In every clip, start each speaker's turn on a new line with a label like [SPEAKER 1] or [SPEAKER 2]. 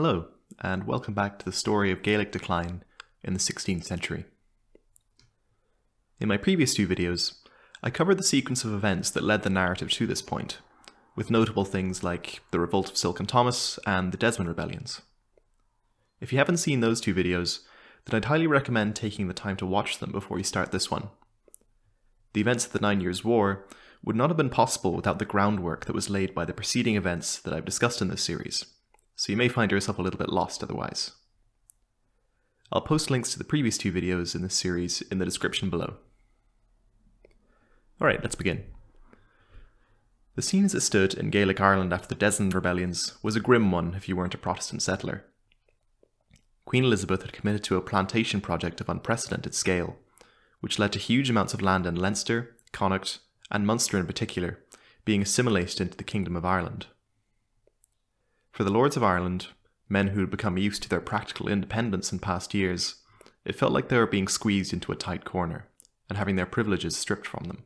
[SPEAKER 1] Hello, and welcome back to the story of Gaelic decline in the 16th century. In my previous two videos, I covered the sequence of events that led the narrative to this point, with notable things like the Revolt of Silken Thomas and the Desmond Rebellions. If you haven't seen those two videos, then I'd highly recommend taking the time to watch them before you start this one. The events of the Nine Years' War would not have been possible without the groundwork that was laid by the preceding events that I've discussed in this series, so you may find yourself a little bit lost otherwise. I'll post links to the previous two videos in this series in the description below. Alright, let's begin. The scene as it stood in Gaelic Ireland after the Desmond rebellions was a grim one if you weren't a Protestant settler. Queen Elizabeth had committed to a plantation project of unprecedented scale, which led to huge amounts of land in Leinster, Connacht, and Munster in particular, being assimilated into the Kingdom of Ireland. For the Lords of Ireland, men who had become used to their practical independence in past years, it felt like they were being squeezed into a tight corner and having their privileges stripped from them.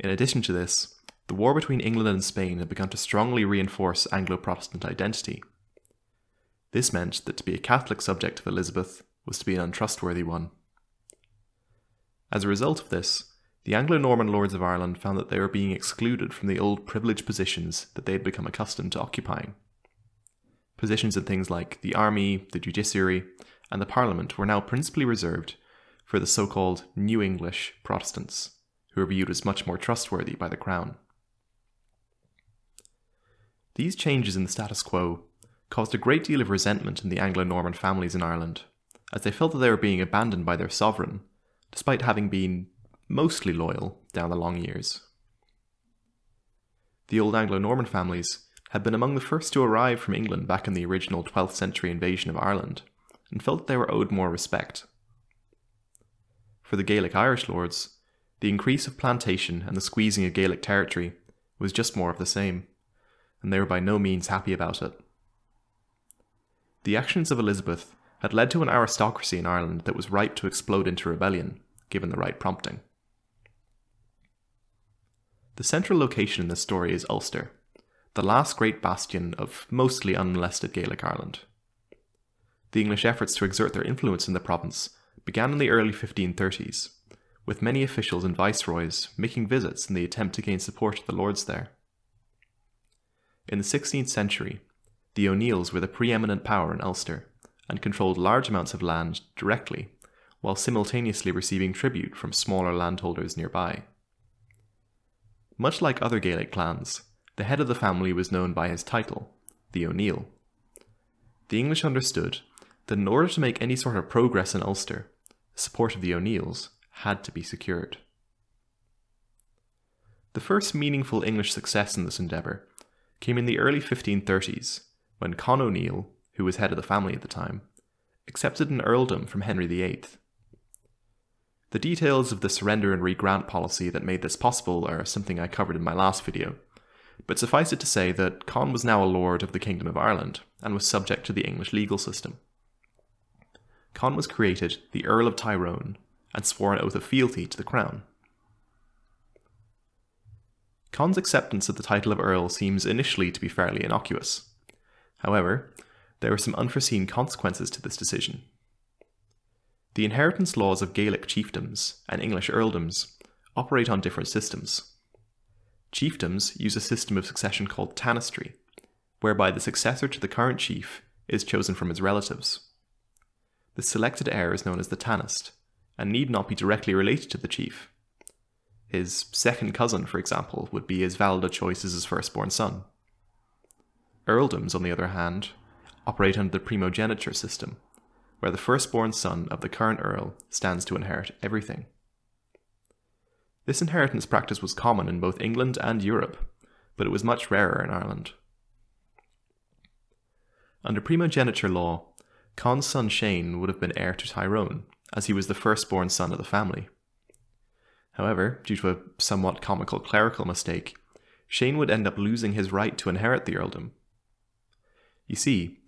[SPEAKER 1] In addition to this, the war between England and Spain had begun to strongly reinforce Anglo Protestant identity. This meant that to be a Catholic subject of Elizabeth was to be an untrustworthy one. As a result of this, the Anglo Norman lords of Ireland found that they were being excluded from the old privileged positions that they had become accustomed to occupying. Positions in things like the army, the judiciary, and the parliament were now principally reserved for the so called New English Protestants, who were viewed as much more trustworthy by the crown. These changes in the status quo caused a great deal of resentment in the Anglo Norman families in Ireland, as they felt that they were being abandoned by their sovereign, despite having been mostly loyal down the long years. The old Anglo Norman families had been among the first to arrive from England back in the original 12th century invasion of Ireland, and felt they were owed more respect. For the Gaelic Irish lords, the increase of plantation and the squeezing of Gaelic territory was just more of the same, and they were by no means happy about it. The actions of Elizabeth had led to an aristocracy in Ireland that was ripe to explode into rebellion, given the right prompting. The central location in this story is Ulster, the last great bastion of mostly unmolested Gaelic Ireland. The English efforts to exert their influence in the province began in the early 1530s, with many officials and viceroys making visits in the attempt to gain support of the lords there. In the 16th century, the O'Neills were the preeminent power in Ulster and controlled large amounts of land directly, while simultaneously receiving tribute from smaller landholders nearby. Much like other Gaelic clans, the head of the family was known by his title, the O'Neill. The English understood that in order to make any sort of progress in Ulster, the support of the O'Neills had to be secured. The first meaningful English success in this endeavour came in the early 1530s when Con O'Neill, who was head of the family at the time, accepted an earldom from Henry VIII. The details of the surrender and regrant policy that made this possible are something I covered in my last video, but suffice it to say that Con was now a lord of the Kingdom of Ireland and was subject to the English legal system. Con was created the Earl of Tyrone and swore an oath of fealty to the crown. Con's acceptance of the title of Earl seems initially to be fairly innocuous. However, there were some unforeseen consequences to this decision. The inheritance laws of Gaelic chiefdoms and English earldoms operate on different systems. Chiefdoms use a system of succession called tanistry, whereby the successor to the current chief is chosen from his relatives. The selected heir is known as the tanist, and need not be directly related to the chief. His second cousin, for example, would be as valid a choice as his firstborn son. Earldoms, on the other hand, operate under the primogeniture system, where the firstborn son of the current earl stands to inherit everything. This inheritance practice was common in both England and Europe, but it was much rarer in Ireland. Under primogeniture law, Con's son Shane would have been heir to Tyrone, as he was the firstborn son of the family. However, due to a somewhat comical clerical mistake, Shane would end up losing his right to inherit the earldom. You see,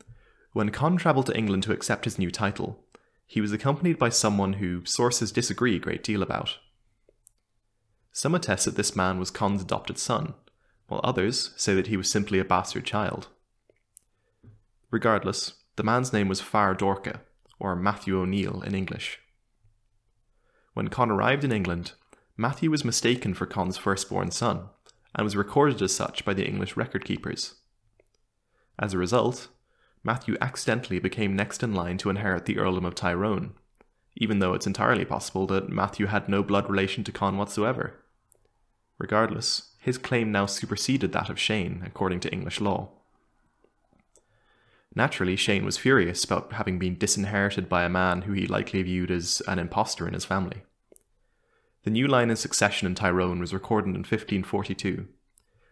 [SPEAKER 1] when Con travelled to England to accept his new title, he was accompanied by someone who sources disagree a great deal about. Some attest that this man was Con's adopted son, while others say that he was simply a bastard child. Regardless, the man's name was Feardorcha, or Matthew O'Neill in English. When Con arrived in England, Matthew was mistaken for Con's firstborn son, and was recorded as such by the English record keepers. As a result, Matthew accidentally became next in line to inherit the earldom of Tyrone, even though it's entirely possible that Matthew had no blood relation to Con whatsoever. Regardless, his claim now superseded that of Shane, according to English law. Naturally, Shane was furious about having been disinherited by a man who he likely viewed as an impostor in his family. The new line in succession in Tyrone was recorded in 1542,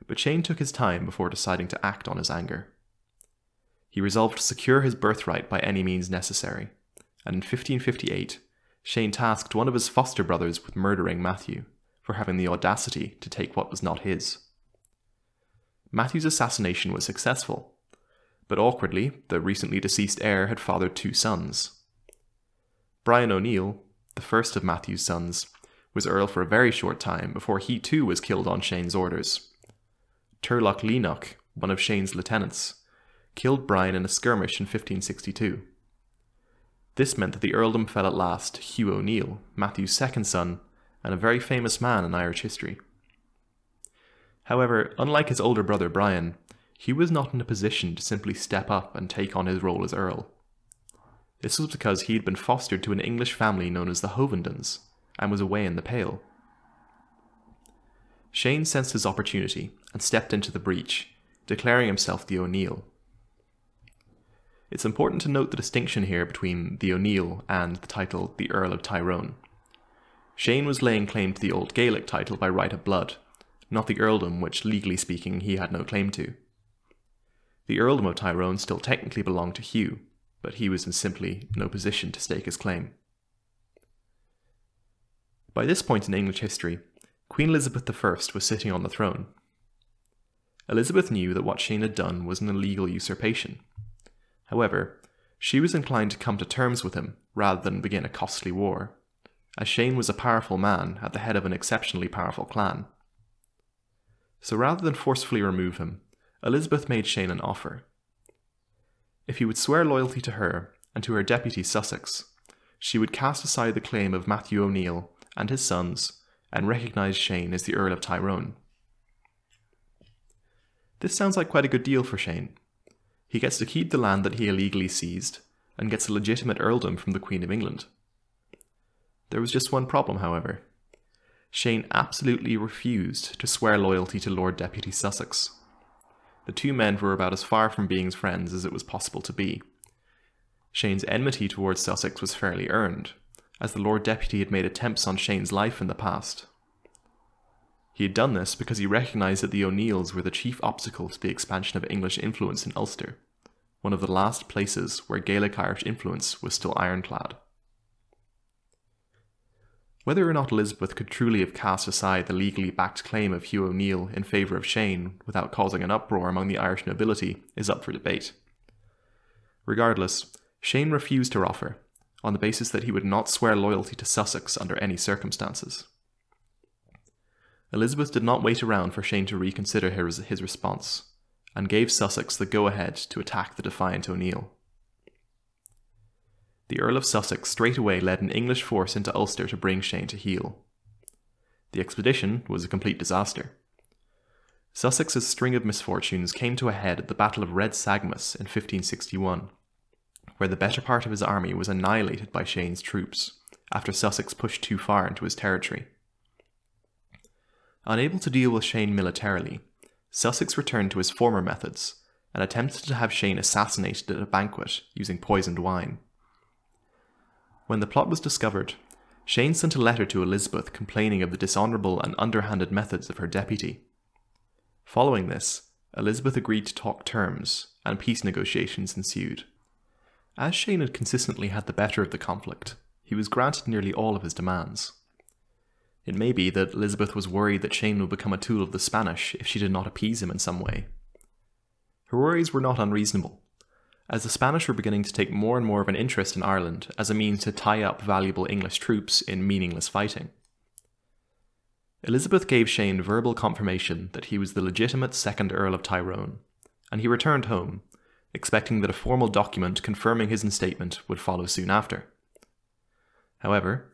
[SPEAKER 1] but Shane took his time before deciding to act on his anger. He resolved to secure his birthright by any means necessary, and in 1558, Shane tasked one of his foster brothers with murdering Matthew for having the audacity to take what was not his. Matthew's assassination was successful, but awkwardly, the recently deceased heir had fathered two sons. Brian O'Neill, the first of Matthew's sons, was Earl for a very short time before he too was killed on Shane's orders. Turlough Luineach, one of Shane's lieutenants, killed Brian in a skirmish in 1562. This meant that the earldom fell at last to Hugh O'Neill, Matthew's second son, and a very famous man in Irish history. However, unlike his older brother Brian, he was not in a position to simply step up and take on his role as Earl. This was because he had been fostered to an English family known as the Hovendens and was away in the Pale. Shane sensed his opportunity and stepped into the breach, declaring himself the O'Neill. It's important to note the distinction here between the O'Neill and the title the Earl of Tyrone. Shane was laying claim to the Old Gaelic title by right of blood, not the earldom which, legally speaking, he had no claim to. The earldom of Tyrone still technically belonged to Hugh, but he was in simply no position to stake his claim. By this point in English history, Queen Elizabeth I was sitting on the throne. Elizabeth knew that what Shane had done was an illegal usurpation. However, she was inclined to come to terms with him rather than begin a costly war, as Shane was a powerful man at the head of an exceptionally powerful clan. So rather than forcefully remove him, Elizabeth made Shane an offer. If he would swear loyalty to her and to her deputy Sussex, she would cast aside the claim of Matthew O'Neill and his sons and recognise Shane as the Earl of Tyrone. This sounds like quite a good deal for Shane. He gets to keep the land that he illegally seized and gets a legitimate earldom from the Queen of England. There was just one problem, however. Shane absolutely refused to swear loyalty to Lord Deputy Sussex. The two men were about as far from being friends as it was possible to be. Shane's enmity towards Sussex was fairly earned, as the Lord Deputy had made attempts on Shane's life in the past. He had done this because he recognised that the O'Neills were the chief obstacle to the expansion of English influence in Ulster, one of the last places where Gaelic Irish influence was still ironclad. Whether or not Elizabeth could truly have cast aside the legally backed claim of Hugh O'Neill in favour of Shane without causing an uproar among the Irish nobility is up for debate. Regardless, Shane refused her offer, on the basis that he would not swear loyalty to Sussex under any circumstances. Elizabeth did not wait around for Shane to reconsider his, his response, and gave Sussex the go ahead to attack the defiant O'Neill the Earl of Sussex straightway led an English force into Ulster to bring Shane to heel. The expedition was a complete disaster. Sussex's string of misfortunes came to a head at the Battle of Red Sagums in 1561, where the better part of his army was annihilated by Shane's troops after Sussex pushed too far into his territory. Unable to deal with Shane militarily, Sussex returned to his former methods and attempted to have Shane assassinated at a banquet using poisoned wine. When the plot was discovered, Shane sent a letter to Elizabeth complaining of the dishonourable and underhanded methods of her deputy. Following this, Elizabeth agreed to talk terms, and peace negotiations ensued. As Shane had consistently had the better of the conflict, he was granted nearly all of his demands. It may be that Elizabeth was worried that Shane would become a tool of the Spanish if she did not appease him in some way. Her worries were not unreasonable, as the Spanish were beginning to take more and more of an interest in Ireland as a means to tie up valuable English troops in meaningless fighting. Elizabeth gave Shane verbal confirmation that he was the legitimate second Earl of Tyrone, and he returned home, expecting that a formal document confirming his instatement would follow soon after. However,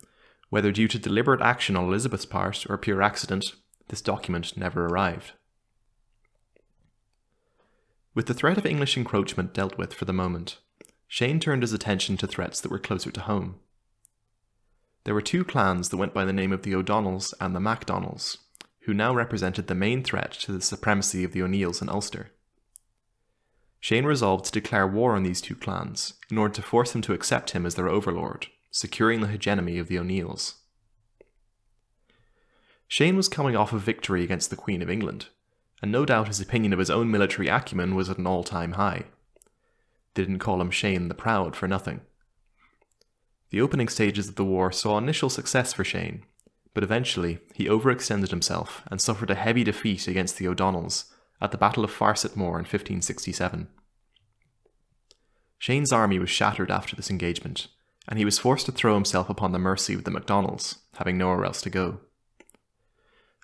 [SPEAKER 1] whether due to deliberate action on Elizabeth's part or pure accident, this document never arrived. With the threat of English encroachment dealt with for the moment, Shane turned his attention to threats that were closer to home. There were two clans that went by the name of the O'Donnells and the MacDonnells, who now represented the main threat to the supremacy of the O'Neills in Ulster. Shane resolved to declare war on these two clans in order to force them to accept him as their overlord, securing the hegemony of the O'Neills. Shane was coming off a victory against the Queen of England, and no doubt his opinion of his own military acumen was at an all time high. They didn't call him Shane the Proud for nothing. The opening stages of the war saw initial success for Shane, but eventually he overextended himself and suffered a heavy defeat against the O'Donnells at the Battle of Farsetmore in 1567. Shane's army was shattered after this engagement, and he was forced to throw himself upon the mercy of the MacDonnells, having nowhere else to go.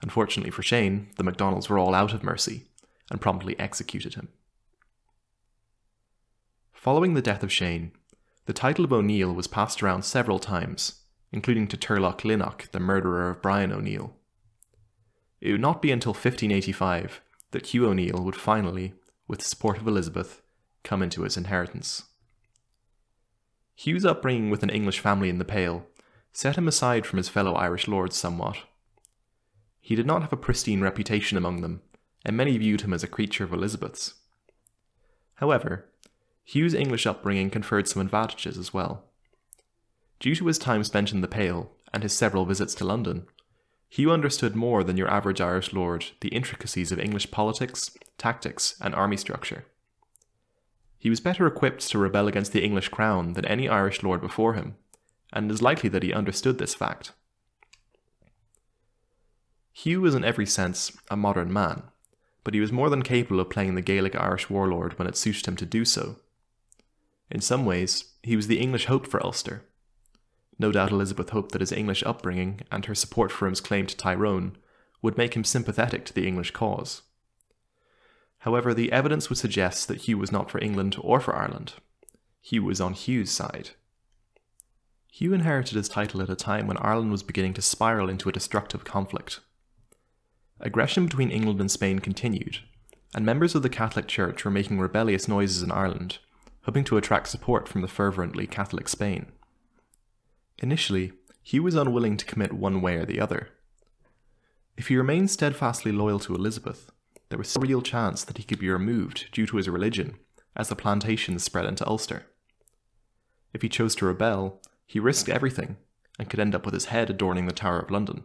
[SPEAKER 1] Unfortunately for Shane, the MacDonnells were all out of mercy and promptly executed him. Following the death of Shane, the title of O'Neill was passed around several times, including to Turlough Luineach, the murderer of Brian O'Neill. It would not be until 1585 that Hugh O'Neill would finally, with the support of Elizabeth, come into his inheritance. Hugh's upbringing with an English family in the Pale set him aside from his fellow Irish lords somewhat. He did not have a pristine reputation among them, and many viewed him as a creature of Elizabeth's. However, Hugh's English upbringing conferred some advantages as well. Due to his time spent in the Pale and his several visits to London, Hugh understood more than your average Irish lord the intricacies of English politics, tactics, and army structure. He was better equipped to rebel against the English crown than any Irish lord before him, and it is likely that he understood this fact. Hugh was in every sense a modern man, but he was more than capable of playing the Gaelic Irish warlord when it suited him to do so, in some ways, he was the English hope for Ulster. No doubt Elizabeth hoped that his English upbringing and her support for his claim to Tyrone would make him sympathetic to the English cause. However, the evidence would suggest that Hugh was not for England or for Ireland. Hugh was on Hugh's side. Hugh inherited his title at a time when Ireland was beginning to spiral into a destructive conflict. Aggression between England and Spain continued, and members of the Catholic Church were making rebellious noises in Ireland hoping to attract support from the fervently Catholic Spain. Initially, Hugh was unwilling to commit one way or the other. If he remained steadfastly loyal to Elizabeth, there was a real chance that he could be removed due to his religion as the plantations spread into Ulster. If he chose to rebel, he risked everything and could end up with his head adorning the Tower of London.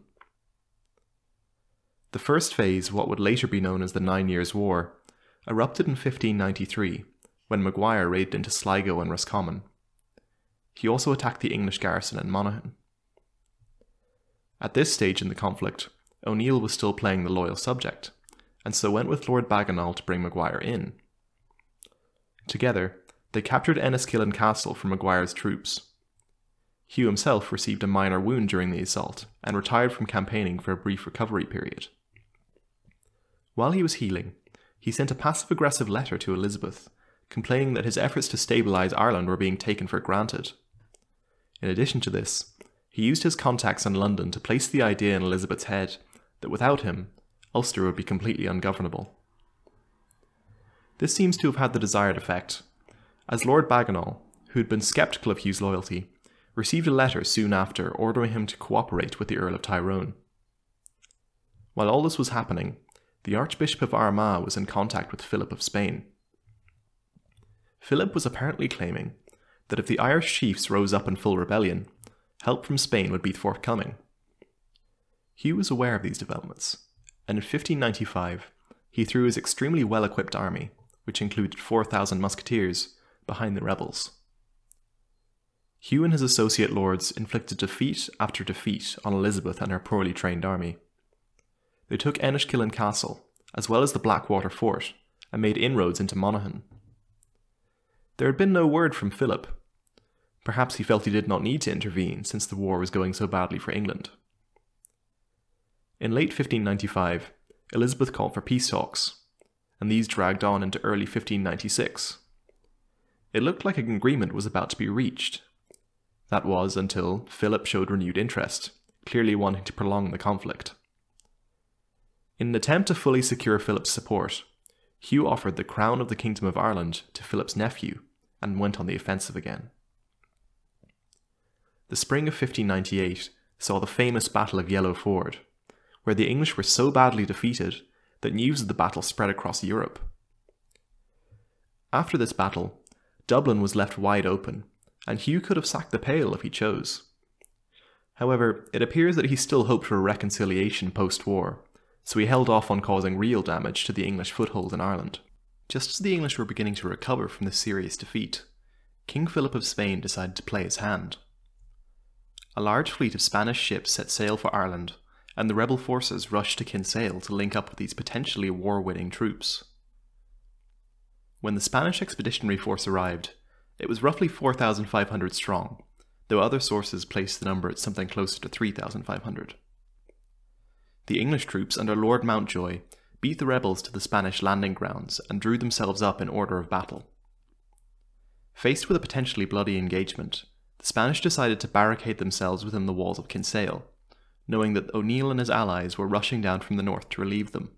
[SPEAKER 1] The first phase of what would later be known as the Nine Years' War erupted in 1593 when Maguire raided into Sligo and Roscommon. He also attacked the English garrison in Monaghan. At this stage in the conflict, O'Neill was still playing the loyal subject, and so went with Lord Bagenal to bring Maguire in. Together, they captured Enniskillen Castle from Maguire's troops. Hugh himself received a minor wound during the assault and retired from campaigning for a brief recovery period. While he was healing, he sent a passive aggressive letter to Elizabeth complaining that his efforts to stabilise Ireland were being taken for granted. In addition to this, he used his contacts in London to place the idea in Elizabeth's head that without him, Ulster would be completely ungovernable. This seems to have had the desired effect, as Lord Bagenal, who had been sceptical of Hugh's loyalty, received a letter soon after ordering him to cooperate with the Earl of Tyrone. While all this was happening, the Archbishop of Armagh was in contact with Philip of Spain. Philip was apparently claiming that if the Irish chiefs rose up in full rebellion, help from Spain would be forthcoming. Hugh was aware of these developments, and in 1595 he threw his extremely well equipped army, which included 4,000 musketeers, behind the rebels. Hugh and his associate lords inflicted defeat after defeat on Elizabeth and her poorly trained army. They took Enniskillen Castle, as well as the Blackwater Fort, and made inroads into Monaghan. There had been no word from Philip. Perhaps he felt he did not need to intervene since the war was going so badly for England. In late 1595, Elizabeth called for peace talks, and these dragged on into early 1596, it looked like an agreement was about to be reached. That was until Philip showed renewed interest, clearly wanting to prolong the conflict. In an attempt to fully secure Philip's support, Hugh offered the crown of the Kingdom of Ireland to Philip's nephew and went on the offensive again. The spring of 1598 saw the famous Battle of Yellow Ford, where the English were so badly defeated that news of the battle spread across Europe. After this battle, Dublin was left wide open, and Hugh could have sacked the Pale if he chose. However, it appears that he still hoped for a reconciliation post war, so he held off on causing real damage to the English foothold in Ireland. Just as the English were beginning to recover from this serious defeat, King Philip of Spain decided to play his hand. A large fleet of Spanish ships set sail for Ireland, and the rebel forces rushed to Kinsale to link up with these potentially war winning troops. When the Spanish expeditionary force arrived, it was roughly 4,500 strong, though other sources place the number at something closer to 3,500. The English troops under Lord Mountjoy beat the rebels to the Spanish landing grounds and drew themselves up in order of battle. Faced with a potentially bloody engagement, the Spanish decided to barricade themselves within the walls of Kinsale, knowing that O'Neill and his allies were rushing down from the north to relieve them.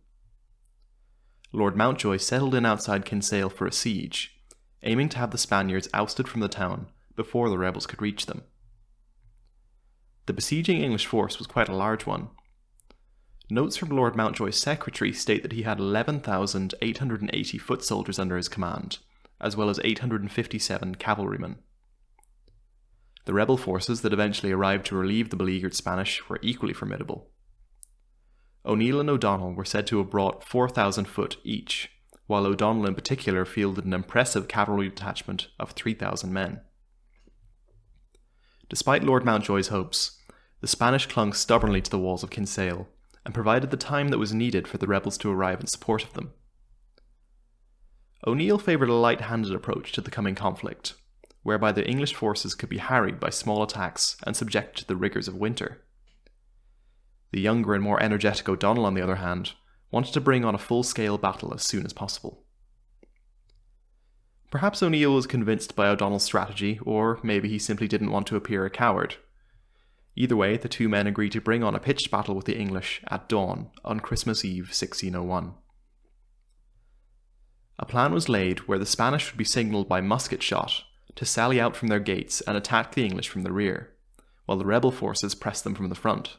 [SPEAKER 1] Lord Mountjoy settled in outside Kinsale for a siege, aiming to have the Spaniards ousted from the town before the rebels could reach them. The besieging English force was quite a large one. Notes from Lord Mountjoy's secretary state that he had 11,880 foot soldiers under his command, as well as 857 cavalrymen. The rebel forces that eventually arrived to relieve the beleaguered Spanish were equally formidable. O'Neill and O'Donnell were said to have brought 4,000 foot each, while O'Donnell in particular fielded an impressive cavalry detachment of 3,000 men. Despite Lord Mountjoy's hopes, the Spanish clung stubbornly to the walls of Kinsale and provided the time that was needed for the rebels to arrive in support of them. O'Neill favoured a light handed approach to the coming conflict, whereby the English forces could be harried by small attacks and subjected to the rigours of winter. The younger and more energetic O'Donnell, on the other hand, wanted to bring on a full scale battle as soon as possible. Perhaps O'Neill was convinced by O'Donnell's strategy, or maybe he simply didn't want to appear a coward. Either way, the two men agreed to bring on a pitched battle with the English at dawn on Christmas Eve 1601. A plan was laid where the Spanish would be signalled by musket shot to sally out from their gates and attack the English from the rear, while the rebel forces pressed them from the front.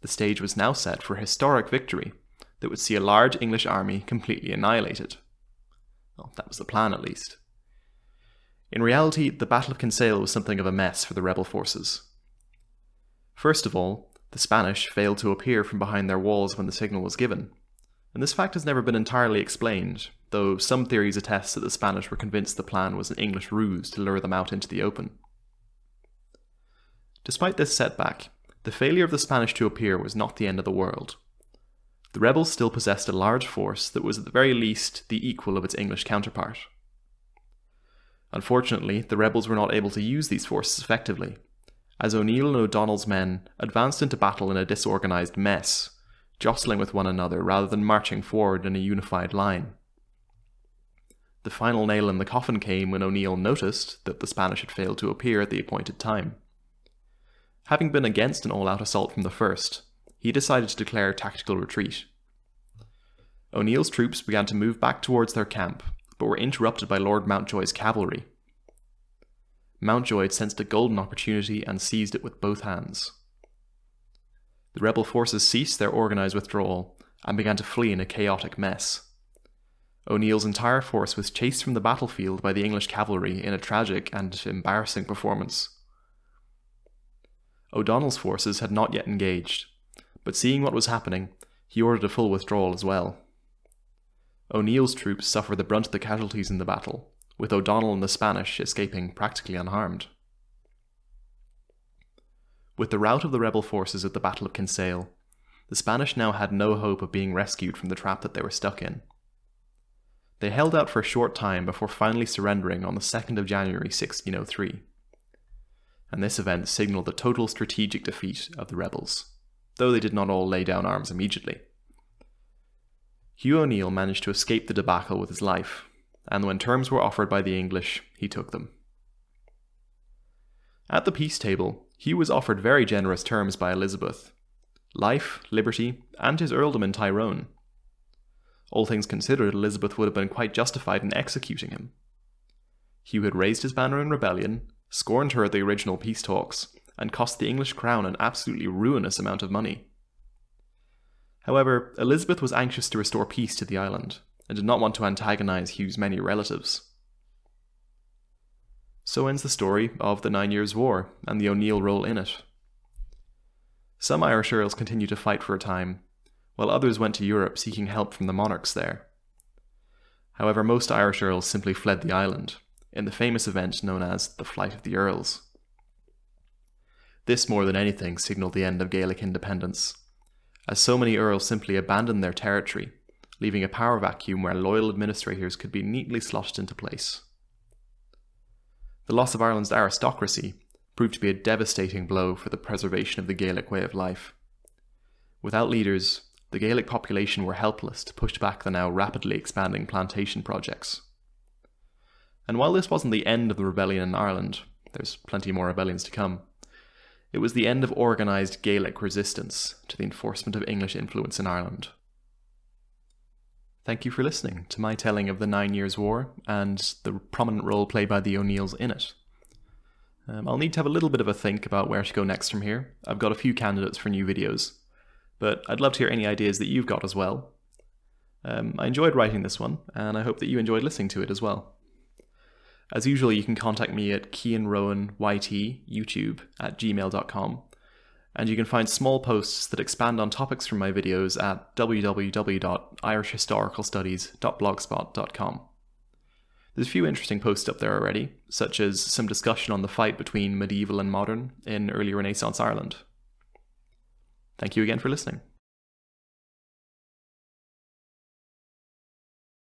[SPEAKER 1] The stage was now set for a historic victory that would see a large English army completely annihilated. Well, that was the plan at least. In reality, the Battle of Kinsale was something of a mess for the rebel forces. First of all, the Spanish failed to appear from behind their walls when the signal was given, and this fact has never been entirely explained, though some theories attest that the Spanish were convinced the plan was an English ruse to lure them out into the open. Despite this setback, the failure of the Spanish to appear was not the end of the world. The rebels still possessed a large force that was at the very least the equal of its English counterpart. Unfortunately, the rebels were not able to use these forces effectively, as O'Neill and O'Donnell's men advanced into battle in a disorganised mess, jostling with one another rather than marching forward in a unified line. The final nail in the coffin came when O'Neill noticed that the Spanish had failed to appear at the appointed time. Having been against an all out assault from the first, he decided to declare tactical retreat. O'Neill's troops began to move back towards their camp, but were interrupted by Lord Mountjoy's cavalry. Mountjoy had sensed a golden opportunity and seized it with both hands. The rebel forces ceased their organised withdrawal and began to flee in a chaotic mess. O'Neill's entire force was chased from the battlefield by the English cavalry in a tragic and embarrassing performance. O'Donnell's forces had not yet engaged, but seeing what was happening, he ordered a full withdrawal as well. O'Neill's troops suffered the brunt of the casualties in the battle, with O'Donnell and the Spanish escaping practically unharmed. With the rout of the rebel forces at the Battle of Kinsale, the Spanish now had no hope of being rescued from the trap that they were stuck in. They held out for a short time before finally surrendering on the 2nd of January 1603. And this event signalled the total strategic defeat of the rebels, though they did not all lay down arms immediately. Hugh O'Neill managed to escape the debacle with his life, and when terms were offered by the English, he took them. At the peace table, Hugh was offered very generous terms by Elizabeth life, liberty, and his earldom in Tyrone. All things considered, Elizabeth would have been quite justified in executing him. Hugh had raised his banner in rebellion, scorned her at the original peace talks, and cost the English crown an absolutely ruinous amount of money. However, Elizabeth was anxious to restore peace to the island, and did not want to antagonize Hugh's many relatives. So ends the story of the Nine Years' War and the O'Neill role in it. Some Irish earls continued to fight for a time, while others went to Europe seeking help from the monarchs there. However, most Irish earls simply fled the island, in the famous event known as the Flight of the Earls. This, more than anything, signalled the end of Gaelic independence, as so many earls simply abandoned their territory, leaving a power vacuum where loyal administrators could be neatly slotted into place. The loss of Ireland's aristocracy proved to be a devastating blow for the preservation of the Gaelic way of life. Without leaders, the Gaelic population were helpless to push back the now rapidly expanding plantation projects. And while this wasn't the end of the rebellion in Ireland, there's plenty more rebellions to come, it was the end of organised Gaelic resistance to the enforcement of English influence in Ireland. Thank you for listening to my telling of the Nine Years' War and the prominent role played by the O'Neills in it. Um, I'll need to have a little bit of a think about where to go next from here. I've got a few candidates for new videos, but I'd love to hear any ideas that you've got as well. Um, I enjoyed writing this one, and I hope that you enjoyed listening to it as well. As usual, you can contact me at CianRowanYT, YouTube, at gmail.com, and you can find small posts that expand on topics from my videos at www.irishhistoricalstudies.blogspot.com. There's a few interesting posts up there already, such as some discussion on the fight between medieval and modern in early Renaissance Ireland. Thank you again for listening.